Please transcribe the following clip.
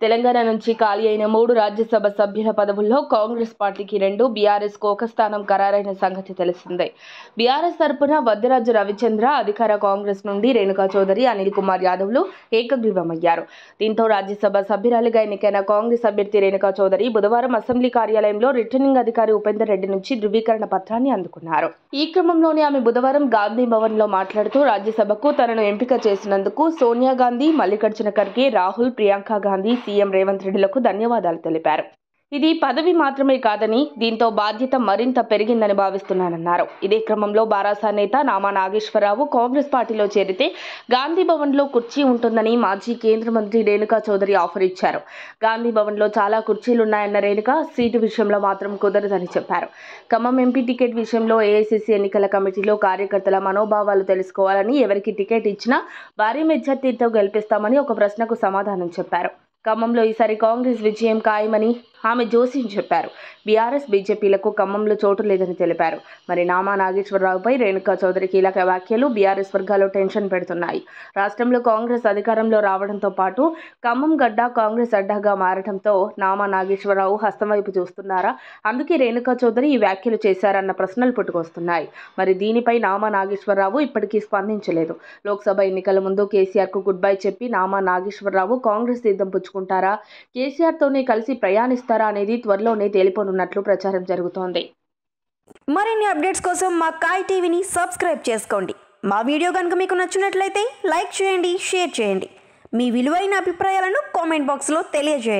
తెలంగాణ నుంచి ఖాళీ అయిన మూడు రాజ్యసభ సభ్యుల పదవుల్లో కాంగ్రెస్ పార్టీకి రెండు బీఆర్ఎస్కు ఒక స్థానం ఖరారైన సంగతి తెలిసిందే. బీఆర్ఎస్ తరపున వద్దరాజు రవిచంద్ర అధికార కాంగ్రెస్ నుండి రేణుకా చౌదరి అనిల్ కుమార్ యాదవ్లు ఏకగ్రీవమయ్యారు. దీంతో రాజ్యసభ సభ్యురాలుగా ఎన్నికైన కాంగ్రెస్ అభ్యర్థి రేణుకా చౌదరి బుధవారం అసెంబ్లీ కార్యాలయంలో రిటర్నింగ్ అధికారి ఉపేందర్ రెడ్డి నుంచి ధృవీకరణ పత్రాన్ని అందుకున్నారు. ఈ క్రమంలోనే ఆమె బుధవారం గాంధీ భవన్లో మాట్లాడుతూ రాజ్యసభకు తనను ఎంపిక చేసినందుకు సోనియా గాంధీ మల్లికార్జున ఖర్గే రాహుల్ ప్రియాంక గాంధీ సీఎం రేవంత్ రెడ్డిలకు ధన్యవాదాలు తెలిపారు. ఇది పదవి మాత్రమే కాదని దీంతో బాధ్యత మరింత పెరిగిందని భావిస్తున్నానన్నారు. ఇదే క్రమంలో బారాసా నేత నామా నాగేశ్వరరావు కాంగ్రెస్ పార్టీలో చేరితే గాంధీ భవన్లో కుర్చీ ఉంటుందని మాజీ కేంద్ర మంత్రి రేణుకా చౌదరి ఆఫర్ ఇచ్చారు. గాంధీ భవన్లో చాలా కుర్చీలున్నాయన్న రేణుక సీటు విషయంలో మాత్రం కుదరదని చెప్పారు. ఖమ్మం ఎంపీ టికెట్ విషయంలో ఏఐసీసీ ఎన్నికల కమిటీలో కార్యకర్తల మనోభావాలు తెలుసుకోవాలని ఎవరికి టికెట్ ఇచ్చినా భారీ మెజార్టీతో గెలిపిస్తామని ఒక ప్రశ్నకు సమాధానం చెప్పారు. ఖమ్మంలో ఈసారి కాంగ్రెస్ విజయం ఖాయమని ఆమె జోసిం చెప్పారు. బీఆర్ఎస్ బీజేపీలకు ఖమ్మంలో చోటు లేదని తెలిపారు. మరి నామా నాగేశ్వరరావుపై రేణుకా చౌదరి కీలక వ్యాఖ్యలు బీఆర్ఎస్ వర్గాల్లో టెన్షన్ పెడుతున్నాయి. రాష్ట్రంలో కాంగ్రెస్ అధికారంలో రావడంతో పాటు ఖమ్మం గడ్డ కాంగ్రెస్ అడ్డాగా మారడంతో నామా నాగేశ్వరరావు హస్తం వైపు చూస్తున్నారా? అందుకే రేణుకా చౌదరి ఈ వ్యాఖ్యలు చేశారన్న ప్రశ్నలు పుట్టుకొస్తున్నాయి. మరి దీనిపై నామా నాగేశ్వరరావు ఇప్పటికీ స్పందించలేదు. లోక్సభ ఎన్నికల ముందు కేసీఆర్కు గుడ్ బై చెప్పి నామా నాగేశ్వరరావు కాంగ్రెస్ తీర్థం పుచ్చుకుంటారా కేసీఆర్తోనే కలిసి ప్రయాణిస్తారా అనేది త్వరలోనే తేలిపోనున్నట్లు ప్రచారం జరుగుతోంది. మరిన్ని అప్డేట్స్ కోసం మా కాయ్ టీవీని సబ్స్క్రైబ్ చేసుకోండి. మా వీడియో కనుక మీకు నచ్చినట్లయితే లైక్ చేయండి షేర్ చేయండి. మీ విలువైన అభిప్రాయాలను కామెంట్ బాక్స్లో తెలియజేయండి.